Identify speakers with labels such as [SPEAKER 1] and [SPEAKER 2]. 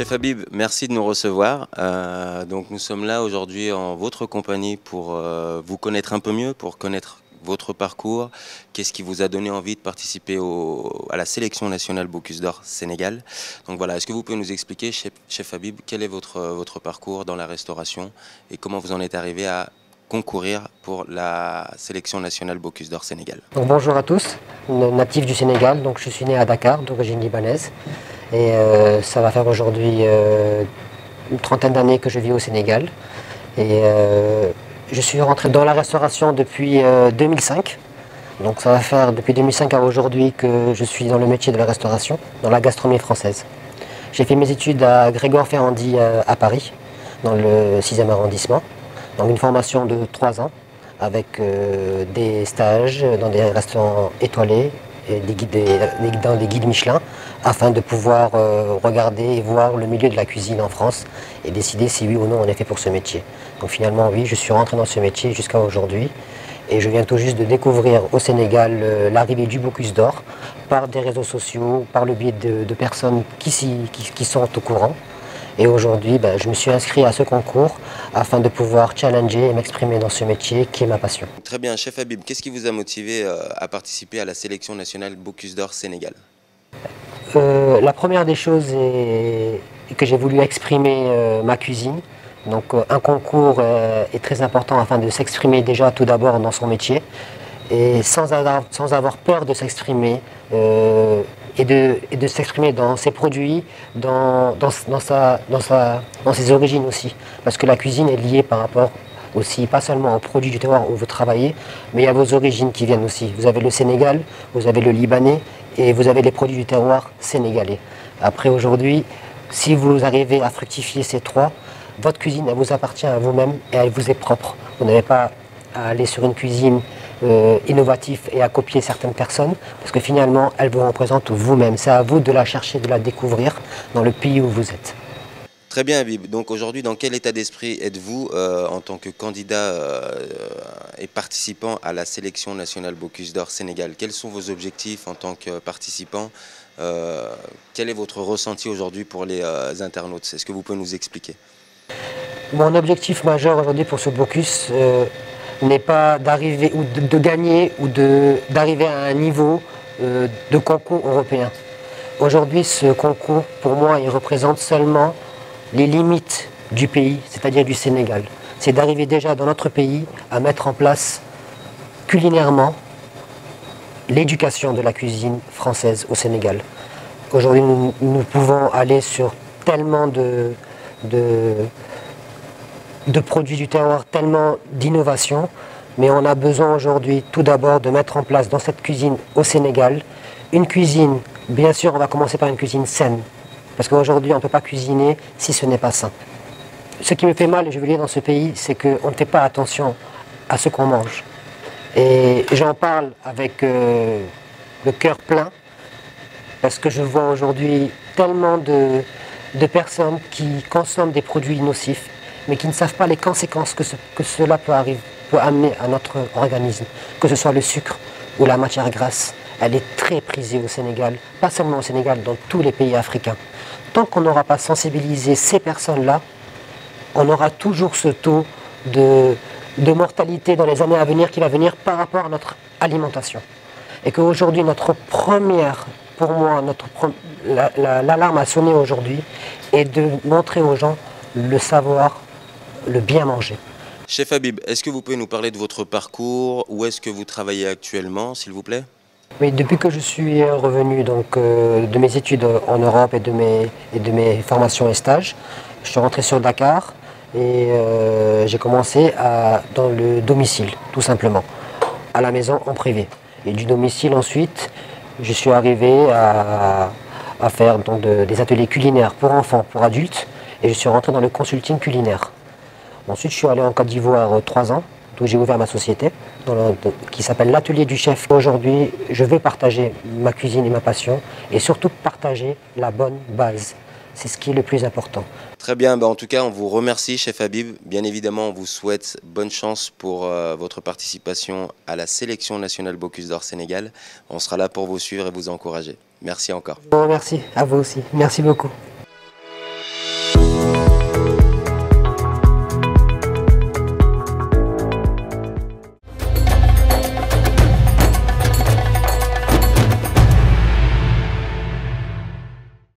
[SPEAKER 1] Chef Habib, merci de nous recevoir. Euh, donc nous sommes là aujourd'hui en votre compagnie pour euh, vous connaître un peu mieux, pour connaître votre parcours, qu'est-ce qui vous a donné envie de participer à la sélection nationale Bocuse d'Or Sénégal. Donc voilà, est-ce que vous pouvez nous expliquer, chef, chef Habib, quel est votre, votre parcours dans la restauration et comment vous en êtes arrivé à concourir pour la sélection nationale Bocuse d'Or Sénégal?
[SPEAKER 2] Bonjour à tous, natif du Sénégal, donc je suis né à Dakar, d'origine libanaise. Et euh, ça va faire aujourd'hui euh, une trentaine d'années que je vis au Sénégal. Et euh, je suis rentré dans la restauration depuis 2005. Donc ça va faire depuis 2005 à aujourd'hui que je suis dans le métier de la restauration, dans la gastronomie française. J'ai fait mes études à Grégoire Ferrandi à Paris, dans le 6e arrondissement. Donc une formation de 3 ans avec des stages dans des restaurants étoilés des guides, dans des guides Michelin afin de pouvoir euh, regarder et voir le milieu de la cuisine en France et décider si oui ou non on est fait pour ce métier. Donc finalement oui, je suis rentré dans ce métier jusqu'à aujourd'hui et je viens tout juste de découvrir au Sénégal euh, l'arrivée du Bocuse d'Or par des réseaux sociaux, par le biais de, personnes qui sont au courant. Et aujourd'hui, ben, je me suis inscrit à ce concours afin de pouvoir challenger et m'exprimer dans ce métier qui est ma passion.
[SPEAKER 1] Très bien, chef Habib, qu'est-ce qui vous a motivé euh, à participer à la sélection nationale Bocuse d'Or Sénégal?
[SPEAKER 2] Euh, La première des choses est que j'ai voulu exprimer euh, ma cuisine. Donc un concours est très important afin de s'exprimer déjà tout d'abord dans son métier et sans avoir, sans avoir peur de s'exprimer et de, s'exprimer dans ses produits, dans, sa, dans, ses origines aussi. Parce que la cuisine est liée par rapport aussi, pas seulement aux produits du terroir où vous travaillez, mais à vos origines qui viennent aussi. Vous avez le Sénégal, vous avez le Libanais et vous avez les produits du terroir sénégalais. Après aujourd'hui, si vous arrivez à fructifier ces trois, votre cuisine, elle vous appartient à vous-même et elle vous est propre. Vous n'avez pas à aller sur une cuisine euh, innovatif et à copier certaines personnes, parce que finalement, elles vous représentent vous-même. C'est à vous de la chercher, de la découvrir dans le pays où vous êtes.
[SPEAKER 1] Très bien, Habib. Donc aujourd'hui, dans quel état d'esprit êtes-vous euh, en tant que candidat euh, et participant à la sélection nationale Bocuse d'Or Sénégal? Quels sont vos objectifs en tant que participant? Quel est votre ressenti aujourd'hui pour les internautes? Est-ce que vous pouvez nous expliquer?
[SPEAKER 2] Mon objectif majeur aujourd'hui pour ce Bocuse, n'est pas d'arriver ou de, gagner ou d'arriver à un niveau euh, de concours européen. Aujourd'hui, ce concours, pour moi, il représente seulement les limites du pays, c'est-à-dire du Sénégal. C'est d'arriver déjà dans notre pays à mettre en place culinairement l'éducation de la cuisine française au Sénégal. Aujourd'hui, nous, pouvons aller sur tellement de, de de produits du terroir, tellement d'innovation. Mais on a besoin aujourd'hui tout d'abord de mettre en place dans cette cuisine au Sénégal une cuisine, bien sûr on va commencer par une cuisine saine. Parce qu'aujourd'hui on ne peut pas cuisiner si ce n'est pas sain. Ce qui me fait mal, je veux dire dans ce pays, c'est qu'on ne fait pas attention à ce qu'on mange. Et j'en parle avec euh, le cœur plein, parce que je vois aujourd'hui tellement de, de personnes qui consomment des produits nocifs, mais qui ne savent pas les conséquences que, cela peut, amener à notre organisme, que ce soit le sucre ou la matière grasse. Elle est très prisée au Sénégal, pas seulement au Sénégal, dans tous les pays africains. Tant qu'on n'aura pas sensibilisé ces personnes-là, on aura toujours ce taux de, mortalité dans les années à venir qui va venir par rapport à notre alimentation. Et qu'aujourd'hui, notre première, pour moi, notre l'alarme a sonné aujourd'hui, est de montrer aux gens le savoir le bien manger.
[SPEAKER 1] Chef Habib, est-ce que vous pouvez nous parler de votre parcours? Où est-ce que vous travaillez actuellement, s'il vous plaît?
[SPEAKER 2] Oui, depuis que je suis revenu donc, euh, de mes études en Europe et de mes, et de mes formations et stages, je suis rentré sur Dakar et euh, j'ai commencé à, dans le domicile, tout simplement, à la maison en privé. Et du domicile ensuite, je suis arrivé à, faire donc, des ateliers culinaires pour enfants, pour adultes, et je suis rentré dans le consulting culinaire. Ensuite, je suis allé en Côte d'Ivoire euh, trois ans, où j'ai ouvert ma société, qui s'appelle l'Atelier du Chef. Aujourd'hui, je veux partager ma cuisine et ma passion, et surtout partager la bonne base. C'est ce qui est le plus important.
[SPEAKER 1] Très bien, bah, en tout cas, on vous remercie, Chef Habib. Bien évidemment, on vous souhaite bonne chance pour euh, votre participation à la sélection nationale Bocuse d'Or Sénégal. On sera là pour vous suivre et vous encourager. Merci encore.
[SPEAKER 2] Merci, à vous aussi. Merci beaucoup.